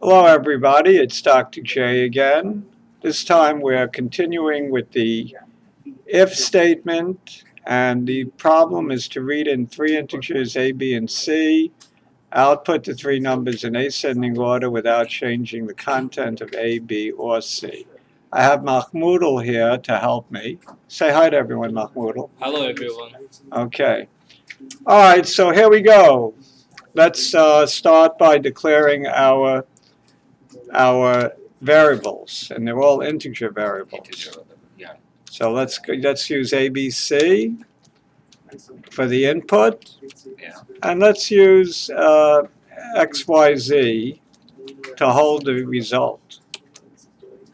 Hello, everybody. It's Dr. J again. This time we're continuing with the if statement, and the problem is to read in three integers A, B, and C, output the three numbers in ascending order without changing the content of A, B, or C. I have Mahmoudal here to help me. Say hi to everyone, Mahmoudal. Hello everyone. Okay. All right, so here we go. Let's uh, start by declaring our our variables, and they're all integer variables. So let's let's use ABC for the input, Yeah. and let's use uh, XYZ to hold the result,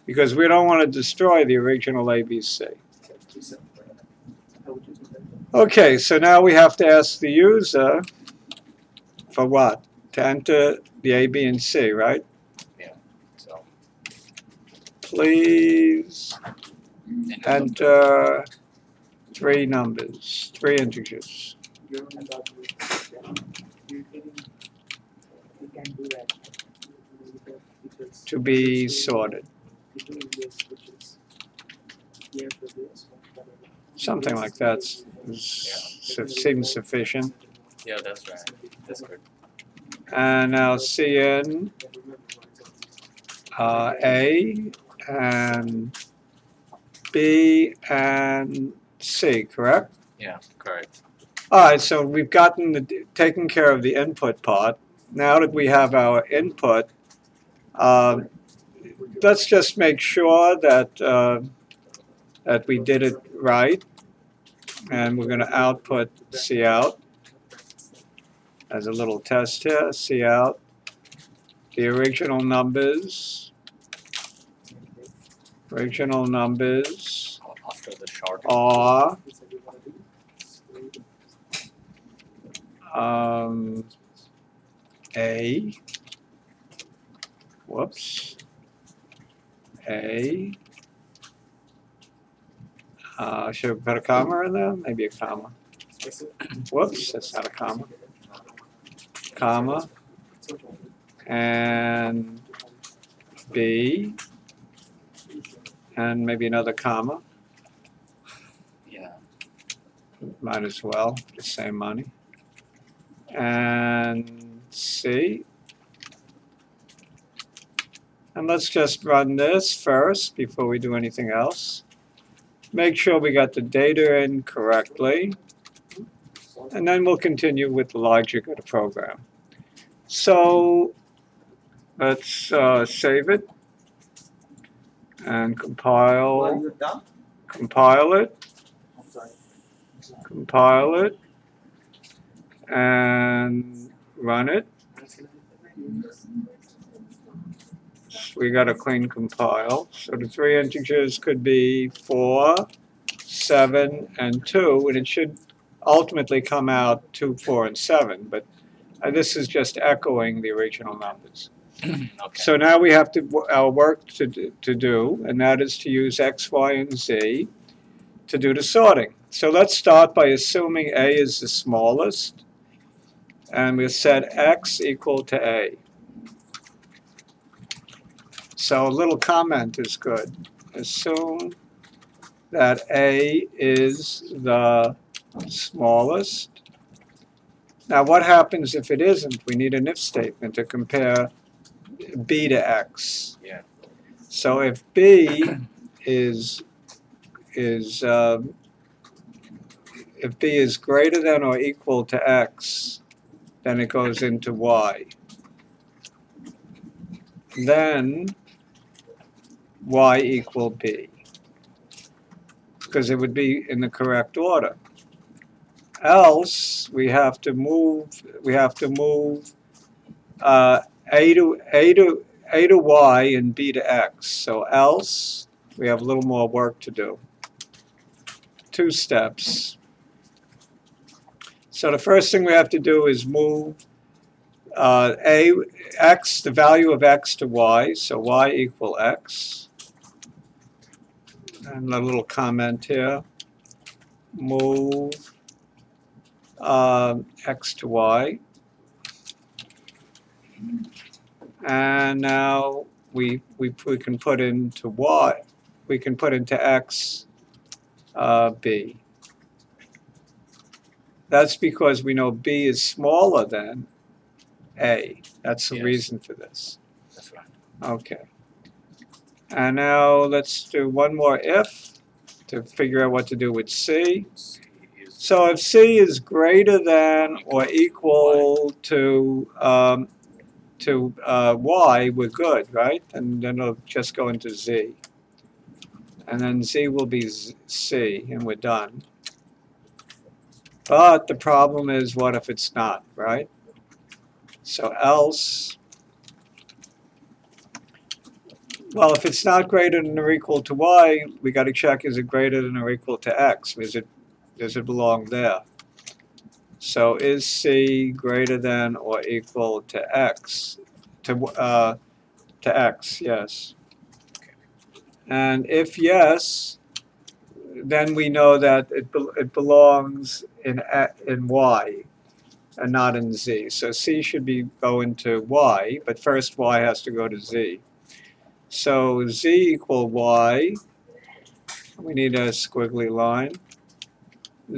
because we don't want to destroy the original ABC. Okay, so now we have to ask the user for what? To enter the A, B, and C, right? Yeah. So Please enter three numbers, three integers. To be sorted. Something like that s- seems sufficient. Yeah, that's right. That's good. And now cin, uh, A, and B, and C, correct? Yeah, correct. All right, so we've gotten the, taken care of the input part. Now that we have our input, uh, let's just make sure that, uh, that we did it right. And we're gonna output C out as a little test here, see out. The original numbers, original numbers After the short. are um, A, whoops, A, uh, should we put a comma in there? Maybe a comma. Whoops, that's not a comma. Comma, and B, and maybe another comma, Yeah. might as well, the same money. And C. And let's just run this first before we do anything else. Make sure we got the data in correctly. And then we'll continue with the logic of the program. So let's uh, save it and compile, compile it, compile it, and run it. We got a clean compile. So the three integers could be four, seven, and two, and it should ultimately come out two, four, and seven. But uh, this is just echoing the original numbers. okay. So now we have to, our work to, do- to do, and that is to use X, Y, and Z to do the sorting. So let's start by assuming A is the smallest, and we'll set X equal to A. So a little comment is good. Assume that A is the smallest. Now what happens if it isn't? We need an if statement to compare b to x. Yeah. So if b is is um, if b is greater than or equal to x, then it goes into y. Then y equal b because it would be in the correct order. Else we have to move we have to move uh, a to a to a to y and b to x. So else we have a little more work to do. Two steps. So the first thing we have to do is move uh, a x the value of x to y. So y equal x. And a little comment here. Move um, x to y. And now we, we, we can put into y, we can put into x, uh, b. That's because we know b is smaller than a. That's the Yes. reason for this. That's right. Okay. And now let's do one more if to figure out what to do with c. So if c is greater than or equal to um, to uh, y, we're good, right? And then it'll just go into z. And then z will be z- c, and we're done. But the problem is, what if it's not, right? So else, well, if it's not greater than or equal to y, we got to check is it greater than or equal to x? Is it does it belong there? So is C greater than or equal to X? To, uh, to X, yes. And if yes, then we know that it, bel- it belongs in, in Y and not in Z. So C should be going to Y, but first Y has to go to Z. So Z equal Y, we need a squiggly line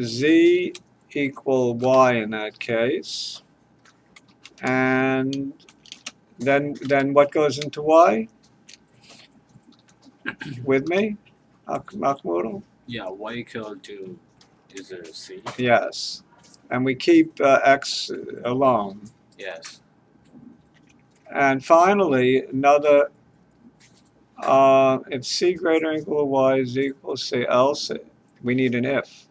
z equal y in that case. And then then what goes into y? With me? Mahmoud? yeah y equal to is a C. Yes. And we keep uh, x alone. Yes. And finally, another, uh, if c greater than equal to y is equal to c, else we need an if.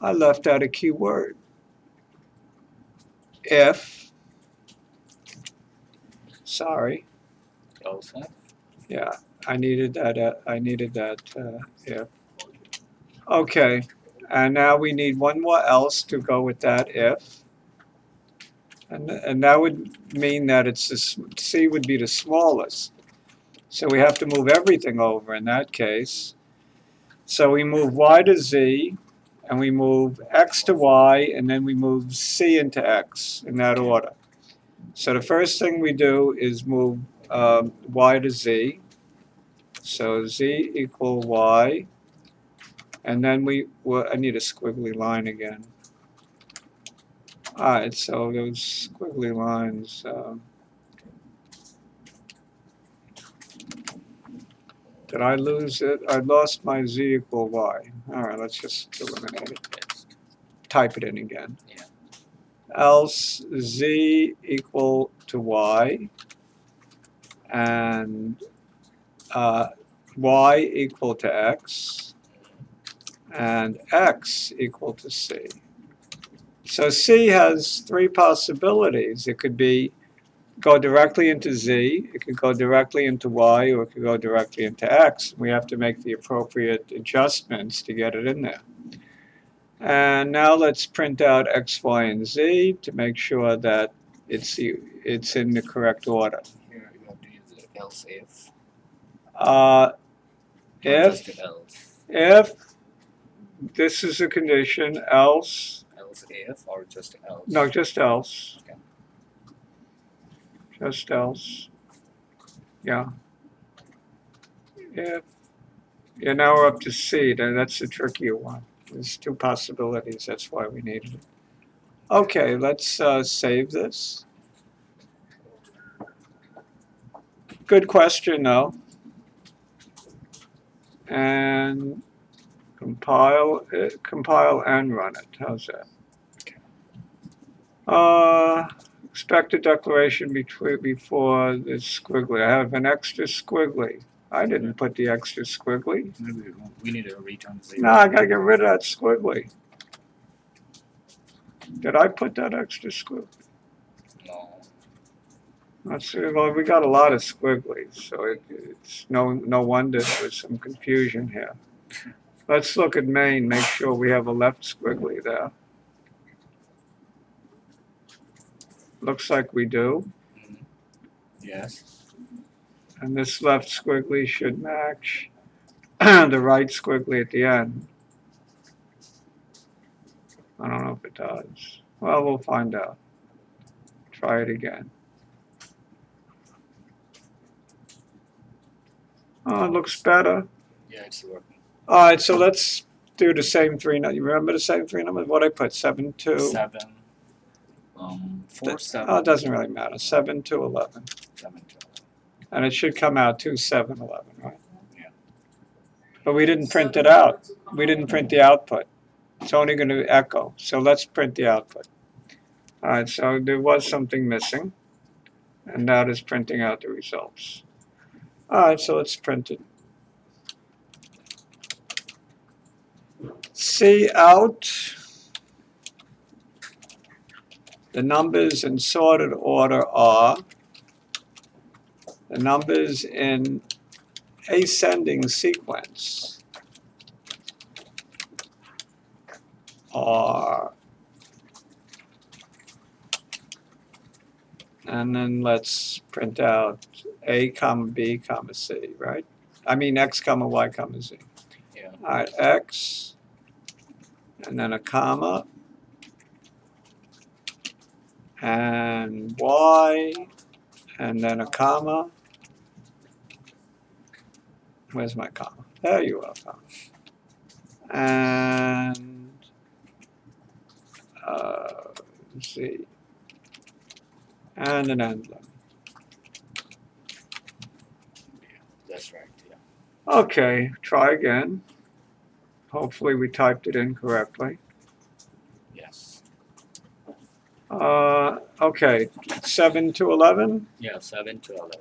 I left out a key word. If, sorry, Else yeah, I needed that, uh, I needed that, uh, if. Okay, and now we need one more else to go with that if. And, and that would mean that it's, the C would be the smallest. So we have to move everything over in that case. So we move Y to Z, and we move X to Y, and then we move C into X in that order. So the first thing we do is move um, Y to Z. So Z equal Y. And then we, well, I need a squiggly line again. Alright, so those squiggly lines, um, did I lose it? I lost my Z equal Y. Alright, let's just eliminate it, type it in again. Yeah. Else Z equal to Y and uh, Y equal to X and X equal to C. So C has three possibilities. It could be go directly into Z, it could go directly into Y, or it could go directly into X. We have to make the appropriate adjustments to get it in there. And now let's print out X, Y, and Z to make sure that it's, the- it's in the correct order. Here you have to use the else if. Uh, if, else. if this is a condition, else, Else if or just else. no, just else. Okay. Just else. Yeah. If, yeah, now we're up to C, then that's the trickier one. There's two possibilities, that's why we needed it. Okay, let's uh, save this. Good question, though. And compile it, compile and run it. How's that? Uh, expected declaration between before this squiggly. I have an extra squiggly. I didn't put the extra squiggly. Maybe we won't- we need to return zero. No, I gotta get rid of that squiggly. Did I put that extra squiggly? No. Let's see, well, we got a lot of squigglies, so it, it's no, no wonder there's some confusion here. Let's look at main, make sure we have a left squiggly there. Looks like we do. Yes. And this left squiggly should match the right squiggly at the end. I don't know if it does. Well, we'll find out. Try it again. Oh, it looks better. Yeah, it's working. All right, so let's do the same three numbers. You remember the same three numbers? What I put, 7, 2. 7. Um, four, Th- seven. Oh, it doesn't really matter. Seven to eleven, Seven, two. and it should come out two seven eleven, right? Yeah. But we didn't print it out. We didn't print the output. It's only going to echo. So let's print the output. All right. So there was something missing, and that is printing out the results. All right. So let's print it. See out. The numbers in sorted order are the numbers in ascending sequence are and then let's print out A comma B comma C, right? I mean X comma Y comma Z. Yeah. All right, X and then a comma and Y and then a comma. Where's my comma? There you are, comma. And uh, Z. And an end line. That's right. Yeah. Okay, try again. Hopefully we typed it in correctly. Yes. Uh, okay, 7 to 11. Yeah, seven to eleven.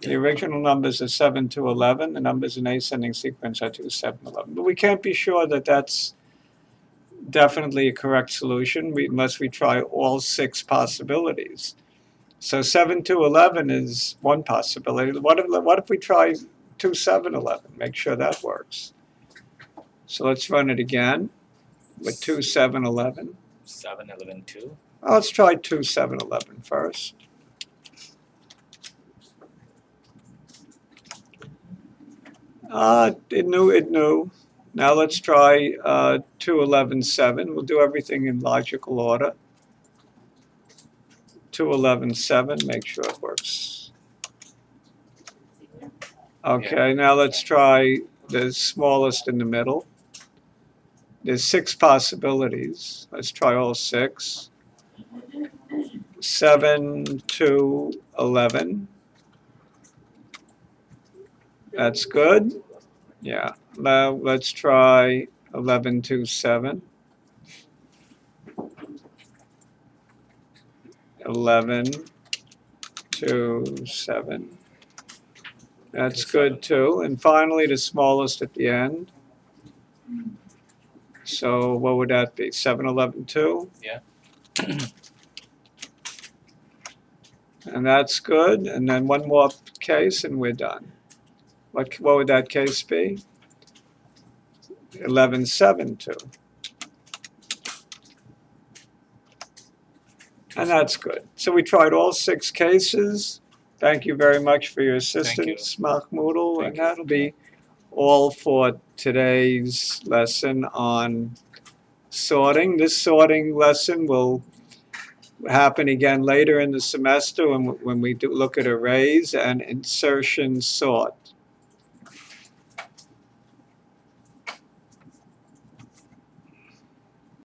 The original numbers are 7 to 11. The numbers in ascending sequence are 2, 7, 11. But we can't be sure that that's definitely a correct solution we, unless we try all six possibilities. So 7 to 11 is one possibility. What if, what if we try 2, 7, 11? Make sure that works. So let's run it again with 2, 7, 11. Seven, eleven, two. Uh, Let's try 2, 7, 11 first. Uh, it knew, it knew. Now let's try uh, 2, 11, 7. We'll do everything in logical order. 2, 11, 7, make sure it works. Okay, now let's try the smallest in the middle. There's six possibilities. Let's try all six. 7 to 11. That's good. Yeah. Now let's try 11 to 7. 11 to 7. That's good too. And finally, the smallest at the end. So what would that be? 7, 11, 2? Yeah. And that's good. And then one more case and we're done. What, what would that case be? 11, 7, 2. And that's good. So we tried all six cases. Thank you very much for your assistance, Mahmoudal. Thank And you. that'll be all for today's lesson on sorting. This sorting lesson will happen again later in the semester when, when we do look at arrays and insertion sort.